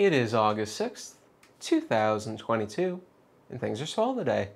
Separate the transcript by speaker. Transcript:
Speaker 1: It is August 6th, 2022, and things are swell today.